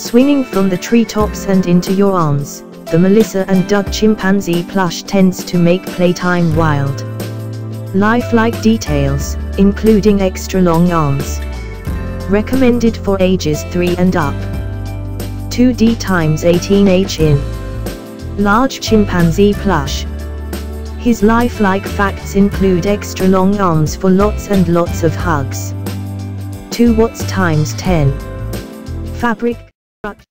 Swinging from the treetops and into your arms, the Melissa and Doug chimpanzee plush tends to make playtime wild. Lifelike details, including extra long arms. Recommended for ages 3 and up. 2D times 18H in. Large chimpanzee plush. His lifelike facts include extra long arms for lots and lots of hugs. 2 watts times 10. Fabric, Rock